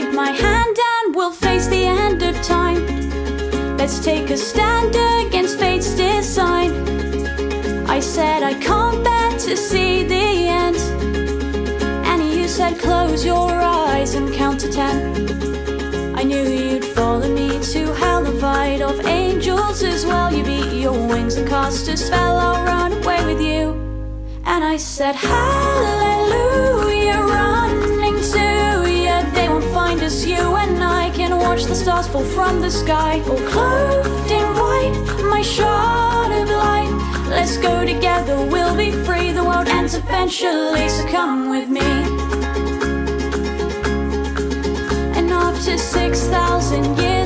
take my hand and we'll face the end of time. Let's take a stand against fate's design. I said I can't bear to see the end. And you said close your eyes and count to ten. I knew you'd follow me to hell, a fight of angels as well. You beat your wings and cast a spell. I'll run away with you. And I said, Hallelujah, watch the stars fall from the sky. All clothed in white, my shot of light. Let's go together, we'll be free. The world ends eventually, so come with me. And after 6,000 years,